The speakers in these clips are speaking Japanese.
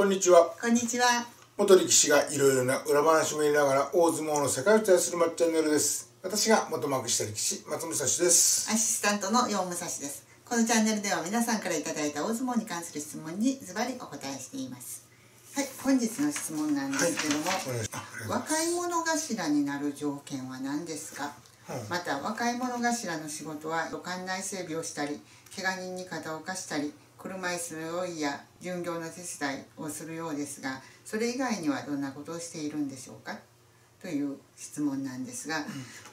こんにちは。こんにちは。元力士がいろいろな裏話も言いながら大相撲の世界を伝えするまっチャンネルです。私が元幕下力士、松武蔵です。アシスタントの四武蔵です。このチャンネルでは皆さんからいただいた大相撲に関する質問にズバリお答えしています。はい、本日の質問なんですけども、お願い若い者頭になる条件は何ですか、うんまた若い者頭の仕事は館内整備をしたり怪我人に肩を貸したり車椅子の用意や巡業の手伝いをするようですがそれ以外にはどんなことをしているんでしょうか？という質問なんですが、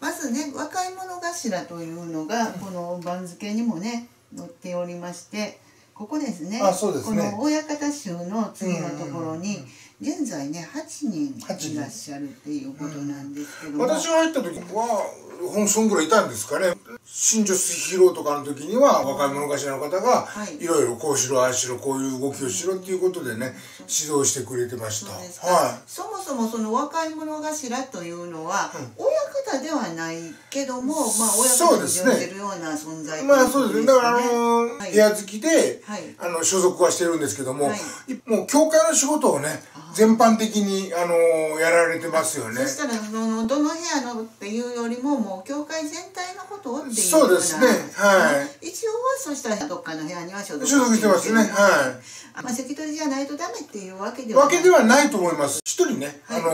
まずね若い者頭というのがこの番付にもね載っておりましてここですね。あそうですね。この親方衆の次のところに現在ね8人8人いらっしゃるっていうことなんですけども、私が入った時は、ほんそんぐらいいたんですかね。新女披露とかの時には、若い者頭の方がはい、いろいろこうしろ、ああしろ、こういう動きをしろっていうことでね、指導してくれてました。はそもそもその若い者頭というのは、親方ではないけども、まあ、親方にそうで呼んでるような存在い。まあそうですね。だからあのーはい部屋好きで、はいあの、所属はしてるんですけども、はいいもう教会の仕事をね、全般的に、あのーやられてますよね。そしたらそのどの部屋のっていうよりももう教会全体のことをっていうそうですねはい一応はそしたらどっかの部屋には所属所属してますねはいまあ関取じゃないとダメっていうわけではわけではないと思います。一人ね、はいあの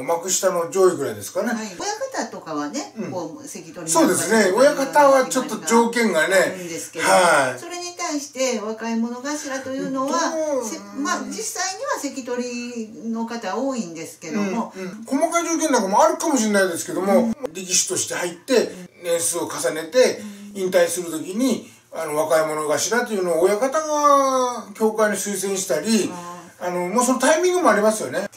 ー幕下の上位ぐらいですかね。はい、親方とかはね、うん。こう関取にそうですね。親方はちょっと条件がねですけ、ど、はい。それに対して若い者頭というのは、まあ実際には関取の方多いんですけども、細かい条件なんかもあるかもしれないですけども、力士として入って年数を重ねて引退するときにあの若い者頭というのを親方が協会に推薦したりあのもうそのタイミングもありますよね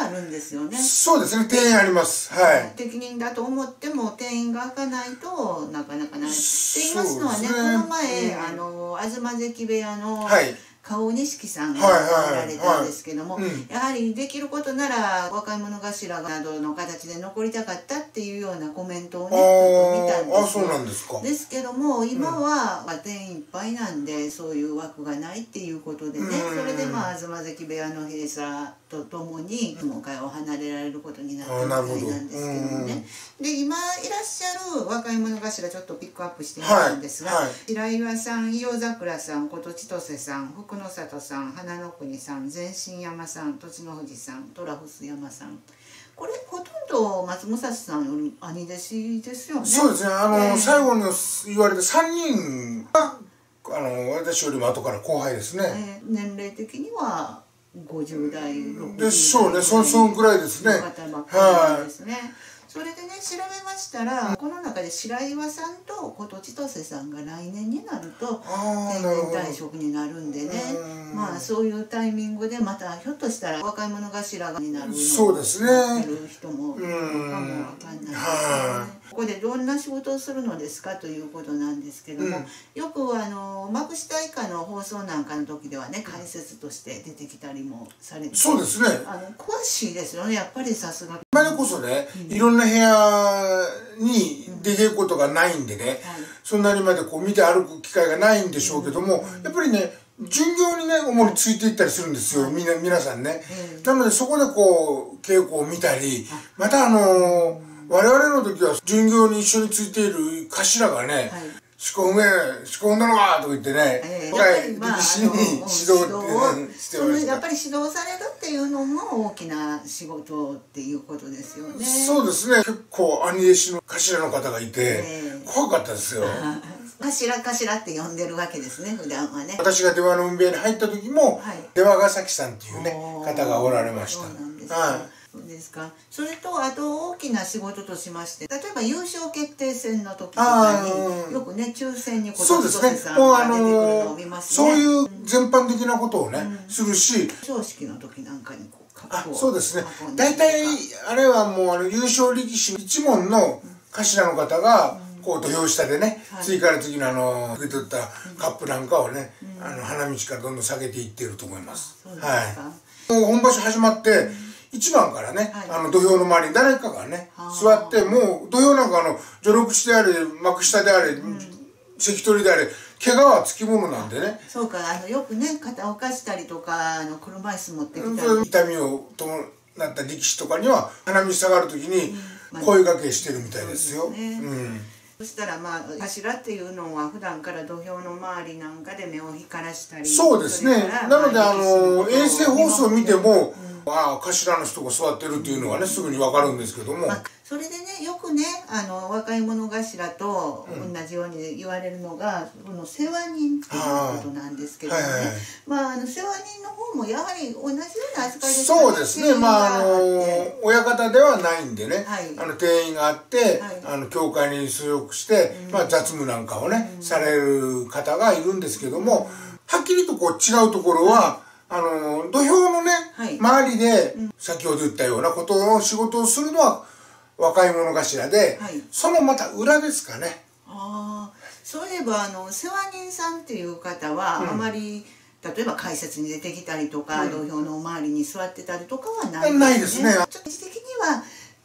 があるんですよね。そうですね。定員あります。はい。適任だと思っても定員が開かないとなかなかない。って言いますのはね、ねこの前、うんあの東関部屋のはい顔錦さんがはいはいおられたんですけども、やはりできることなら若い者頭などの形で残りたかったっていうようなコメントをあね見たんーあそうですよなんですか。ですけども今はまあ定員いっぱいなんでそういう枠がないっていうことでねうん。それでまあ東関部屋の閉鎖とともに相撲界を離れられることになったみたいなんですけどもねで今いらっしゃる若い者頭ちょっとピックアップしてみたんですが、白岩さん伊予桜さん琴千歳さん福野里さん花の国さん全身山さん栃の富士さん虎臼山さん。これほとんど松武蔵さんより兄弟子ですよね。そうですね。あの、ええ。最後に言われた3人があの私よりも後から後輩ですね、えー年齢的には50代60代でしょうね。そそんぐらいですね。の方ばっかりですね、それでね調べましたらこの中で白岩さんと琴千歳さんが来年になると定年退職になるんでね。うんまあそういうタイミングでまたひょっとしたら若い者頭になるそうですね。る人もいるかもわかんないですこでどんな仕事をするのですかということなんですけども、うん。よくあの幕下以下の放送なんかの時ではね解説として出てきたりもされてそうですね。あの詳しいですよねやっぱりさすが。今でこそね、いろんな部屋に出稽古とかないんでね、そんなにまでこう見て歩く機会がないんでしょうけども、やっぱりね巡業にね主についていったりするんですよ、みんな皆さんね、ええ。なのでそこでこう稽古を見たりまたあのー我々の時は巡業に一緒についている頭がね、はい四股踏め、四股踏んだのか？とか言ってね、ええ若いやっぱりまあ力士指導っしてそました。のやっぱり指導されるっていうのも大きな仕事っていうことですよね。そうですね結構兄弟子の頭の方がいて、ええ怖かったですよ。頭頭って呼んでるわけですね普段はね。私が出羽の運部屋に入った時も、はい出羽ヶ崎さんっていうね方がおられました。はそうですか？それとあと大きな仕事としまして、例えば優勝決定戦の時とかによくね抽選にい、今そうですね。もうあが出てくるののを見ますそうね。いう全般的なことをね、するし。表彰式の時なんかにこうあそうですね。大体あれはもうあの優勝力士一門の頭の方が、こう土俵下でね、はい。次から次のあの受け取ったカップなんかをね、あの花道からどんどん下げていっていると思います。すか。はい。もう本場所始まって、一番からね、はい。あの土俵の周りに誰かがね座ってもう土俵なんかあの序六地であれ幕下であれ、関取であれ怪我はつきものなんでね。そうかあのよくね肩をかしたりとかあの車椅子持ってきたり、痛みを伴った力士とかには鼻水下がる時に声掛けしてるみたいですよ。そうん。そしたらまあ柱っていうのは普段から土俵の周りなんかで目を光らしたり。そうですね。なのであまの衛星放送を見ても、うんああ頭の人が座ってるっていうのがねすぐに分かるんですけども、まあ、それでねよくねあの若い者頭と同じように言われるのが、この世話人っていうことなんですけどもね、はいはいはい。まああの世話人の方もやはり同じような扱いですそうですね。まああの親方ではないんでね、はい。あの定員があって、はい。あの教会に所属して、まあ、雑務なんかをね、される方がいるんですけども、はっきりとこう違うところは、あの土俵のね、はい。周りで、先ほど言ったようなことの仕事をするのは若い者頭で、はい。そのまた裏ですかね。ああそういえばあの世話人さんっていう方は、あまり例えば解説に出てきたりとか、土俵の周りに座ってたりとかはないないですね。ちょっと的には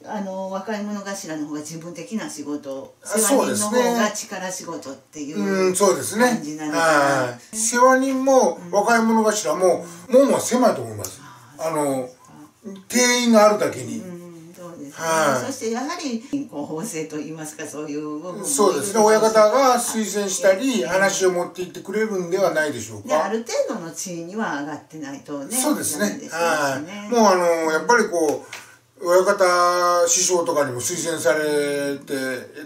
あの若い者頭の方が自分的な仕事あ世話人の方が力仕事っていううん、そうですね。感じなのかなはい。世話人も若い者頭も、門は狭いと思います。あの、定員があるだけに。はいそしてやはり法制といいますかそういう部分もそうですね。親方が推薦したり、話を持っていってくれるんではないでしょうか。である程度の地位には上がってないとねそうですねはい。もうあの、やっぱりこう、親方師匠とかにも推薦されて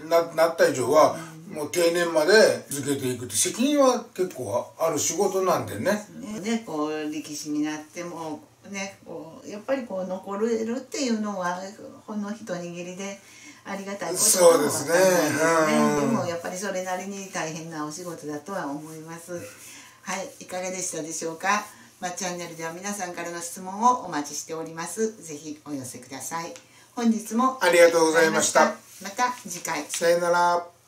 ななった以上は、もう定年まで続けていくって責任は結構ある仕事なんでね。ね。ねこう力士になってもねこうやっぱりこう残れるっていうのはほんの一握りでありがたいことそうですね。ね。うん。でもやっぱりそれなりに大変なお仕事だとは思います。はい。いかがでしたでしょうか？まあ、チャンネルでは皆さんからの質問をお待ちしております。ぜひお寄せください。本日もありがとうございました。また次回。さよなら。